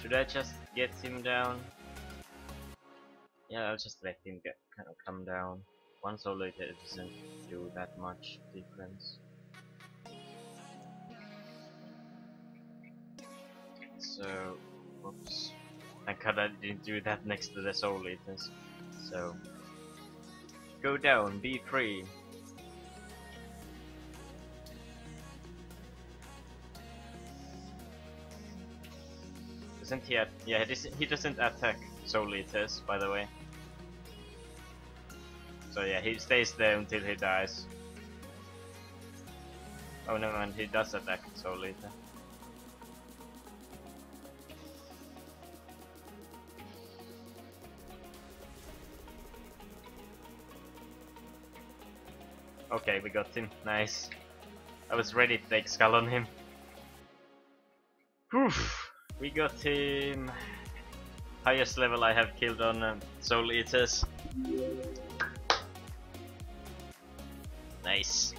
Should I just get him down? Yeah, I'll just let him get kind of come down. One soul eater doesn't do that much difference. So, whoops. I didn't do that next to the soul eaters. So, go down, be free. Doesn't he? Yeah, he doesn't, attack soul eaters, by the way. So yeah, he stays there until he dies. Oh no, man, he does attack eater. Okay, we got him. Nice. I was ready to take skull on him. Whew. We got him. Highest level I have killed on um, Soul Eaters. Nice.